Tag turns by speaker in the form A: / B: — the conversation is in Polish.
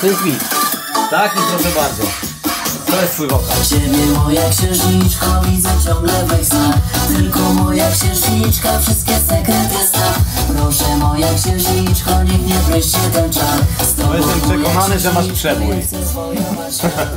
A: To jest tak mi. Tak i proszę bardzo. To jest twój wokal.
B: Ciebie moja księżniczko widzę ciągle w snach Tylko moja księżniczka wszystkie sekrety zna Proszę moja księżniczko niech nie pryście ten czar Z tobą,
A: jestem
B: moja
A: przekonany, że masz
B: księżniczko,
A: przebój.
B: chcę zwojować.